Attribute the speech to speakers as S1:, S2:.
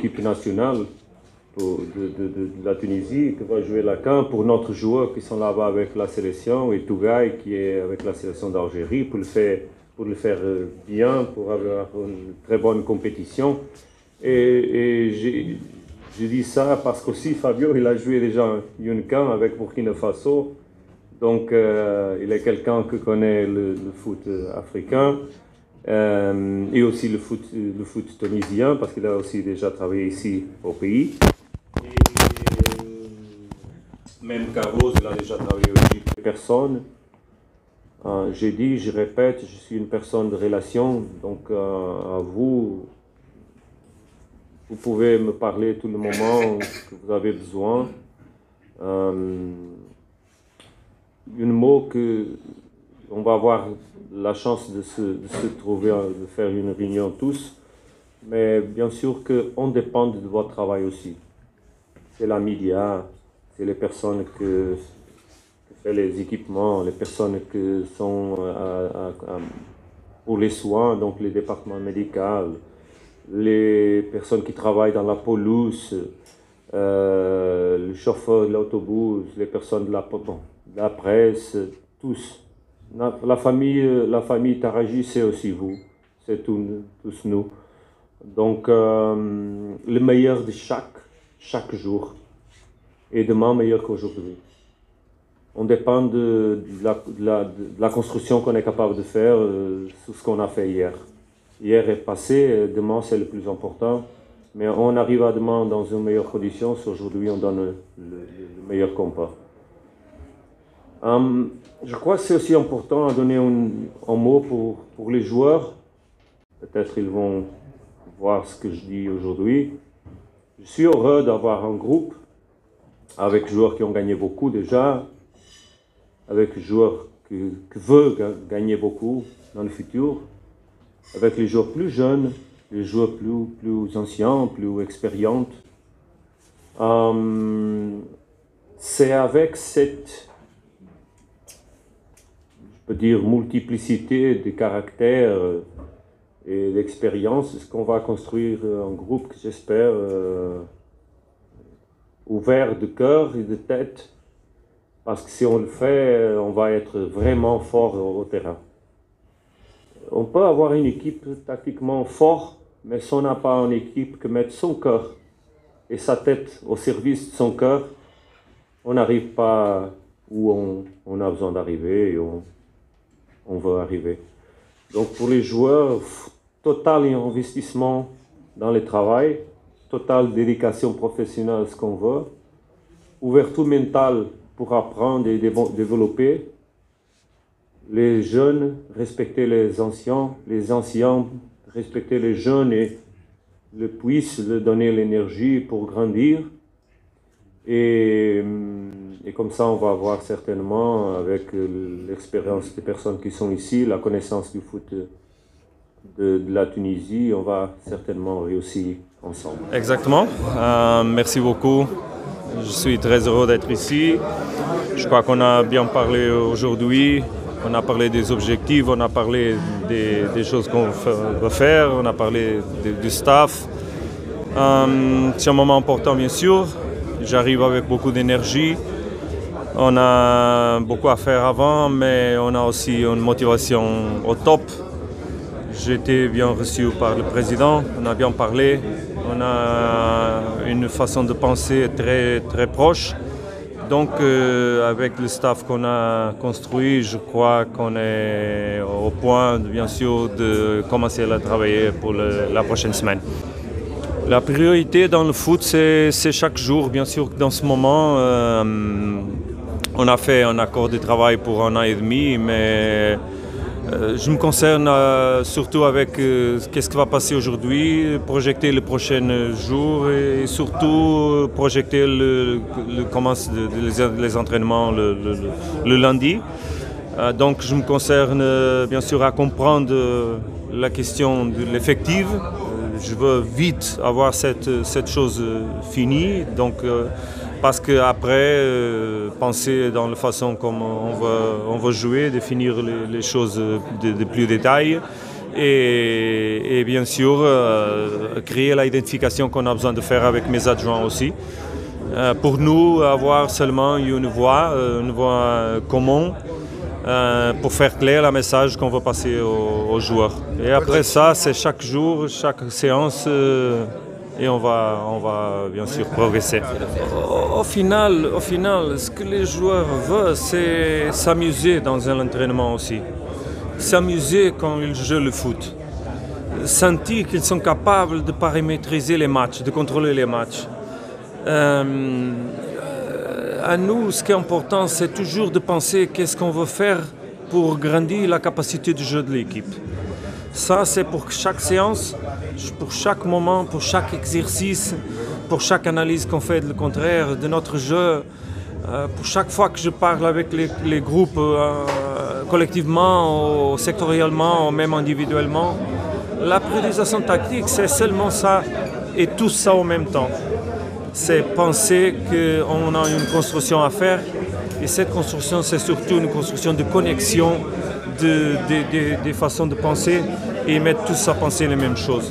S1: l'équipe nationale de, la Tunisie qui va jouer la CAN pour notre joueur qui sont là-bas avec la sélection et Tougaï qui est avec la sélection d'Algérie pour le faire pour le faire euh, bien, pour avoir une très bonne compétition. Et, j'ai dit ça parce qu'aussi Fabio, il a joué déjà une CAN avec Burkina Faso. Donc, euh, il est quelqu'un qui connaît le, foot africain euh, et aussi le foot, le foot tunisien parce qu'il a aussi déjà travaillé ici au pays. Même Carlos, il a déjà travaillé aussi personne. Euh, j'ai dit, je répète, je suis une personne de relation, donc euh, à vous, vous pouvez me parler tout le moment que vous avez besoin. Euh, une mot que on va avoir la chance de se, de se, trouver, de faire une réunion tous, mais bien sûr qu'on dépend de votre travail aussi. C'est la média, c'est les personnes que les équipements, les personnes qui sont euh, pour les soins, donc les départements médicaux, les personnes qui travaillent dans la police, euh, le chauffeur de l'autobus, les personnes de la, la, presse, tous. La famille, la famille Taraji, c'est aussi vous, c'est tous nous. Donc, euh, le meilleur de chaque, chaque jour, et demain meilleur qu'aujourd'hui on dépend de, la, construction qu'on est capable de faire euh, sur ce qu'on a fait hier. Hier est passé, demain c'est le plus important, mais on arrive à demain dans une meilleure condition si aujourd'hui on donne le, meilleur compas. Hum, je crois que c'est aussi important de donner un, mot pour, pour les joueurs. Peut-être ils vont voir ce que je dis aujourd'hui. Je suis heureux d'avoir un groupe avec joueurs qui ont gagné beaucoup déjà, avec joueurs qui, veulent gagner beaucoup dans le futur, avec les joueurs plus jeunes, les joueurs plus, plus anciens, plus expérimentés. Euh, c'est avec cette, dire, multiplicité de caractères et d'expériences qu'on va construire un groupe, j'espère, euh, ouvert de cœur et de tête parce que si on le fait, on va être vraiment fort au terrain. On peut avoir une équipe tactiquement forte, mais si on n'a pas une équipe qui met son cœur et sa tête au service de son cœur, on n'arrive pas où on, a besoin d'arriver on veut arriver. Donc pour les joueurs, total investissement dans le travail, totale dédication professionnelle, ce qu'on veut, ouverture mentale pour apprendre et développer. Les jeunes, respecter les anciens, les anciens, respecter les jeunes et le puissent donner l'énergie pour grandir. Et, et, comme ça, on va avoir certainement, avec l'expérience des personnes qui sont ici, la connaissance du foot de, de la Tunisie, on va certainement réussir ensemble.
S2: Exactement. Euh, merci beaucoup je suis très heureux d'être ici. Je crois qu'on a bien parlé aujourd'hui. On a parlé des objectifs, on a parlé des, choses qu'on va faire, on a parlé du staff. Euh, c'est un moment important, bien sûr. J'arrive avec beaucoup d'énergie. On a beaucoup à faire avant, mais on a aussi une motivation au top. Été bien reçu par le président, on a bien parlé. On a une façon de penser très, très proche. Donc, euh, avec le staff qu'on a construit, je crois qu'on est au point, bien sûr, de commencer à travailler pour la prochaine semaine. La priorité dans le foot, c'est chaque jour. Bien sûr, dans ce moment, euh, on a fait un accord de travail pour un an et demi, mais euh, je me concerne euh, surtout avec euh, qu'est-ce qui va passer aujourd'hui, projeter les prochains jours et surtout projeter le, les, entraînements le, lundi. donc je me concerne bien sûr à comprendre la question de l'effectif. je veux vite avoir cette, cette chose finie. Donc, parce qu'après, euh, penser dans la façon comme on va, on va jouer, définir les, choses de, plus détail. et, bien sûr euh, créer l'identification qu'on a besoin de faire avec mes adjoints aussi. Euh, pour nous, avoir seulement une voix, euh, une voix commune pour faire clair le message qu'on veut passer aux, joueurs. Et après ça, c'est chaque jour, chaque séance et on va, on va bien sûr progresser. Au, final, au final, ce que les joueurs veulent, c'est s'amuser dans un entraînement aussi s'amuser quand ils jouent le foot, sentir qu'ils sont capables de paramétriser les matchs, de contrôler les matchs. Euh, à nous, ce qui est important, c'est toujours de penser qu'est-ce qu'on veut faire pour grandir la capacité de jeu de l'équipe. Ça, c'est pour chaque séance, pour chaque moment, pour chaque exercice, pour chaque analyse qu'on fait de contraire de notre jeu. Euh, pour chaque fois que je parle avec les, groupes euh, collectivement sectoriellement ou même individuellement, la priorisation tactique, c'est seulement ça et tout ça en même temps. C'est penser qu'on a une construction à faire et cette construction, c'est surtout une construction de connexion des façons de penser et mettre tous à penser les mêmes choses.